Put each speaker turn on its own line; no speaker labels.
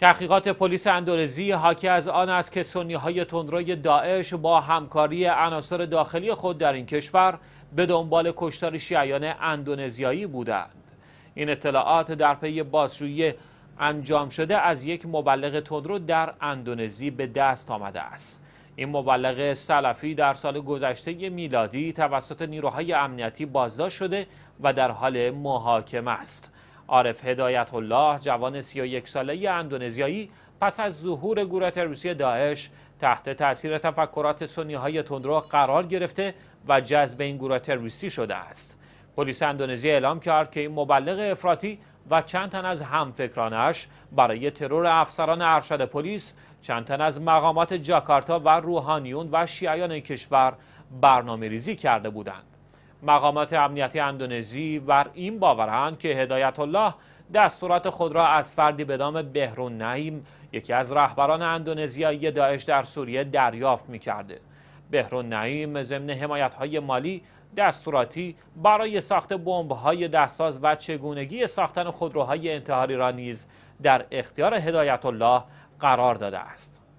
تحقیقات پلیس اندونزی حاکی از آن است که سنی های تندروی داعش با همکاری عناصر داخلی خود در این کشور به دنبال کشتار شیعیان اندونزیایی بودند. این اطلاعات در پی بازجویی انجام شده از یک مبلغ تندرو در اندونزی به دست آمده است. این مبلغ سلفی در سال گذشته میلادی توسط نیروهای امنیتی بازداشت شده و در حال محاکمه است. عارف هدایت الله جوان 31 ساله اندونزیایی پس از ظهور گروه تروریستی داعش تحت تاثیر تفکرات سنی های تندرو قرار گرفته و جذب این گروه تروریستی شده است. پلیس اندونزی اعلام کرد که این مبلغ افراطی و چند تن از همفکرانش برای ترور افسران ارشد پلیس چند تن از مقامات جاکارتا و روحانیون و شیعیان کشور برنامه ریزی کرده بودند. مقامات امنیتی اندونزی بر این باورند که هدایت الله دستورات خود را از فردی به نام بهرون نعیم یکی از رهبران اندونزیایی داعش در سوریه دریافت می کرده. بهرون نعیم ضمن حمایت های مالی دستوراتی برای ساخت بمب های دستساز و چگونگی ساختن خودروهای انتحاری را نیز در اختیار هدایت الله قرار داده است.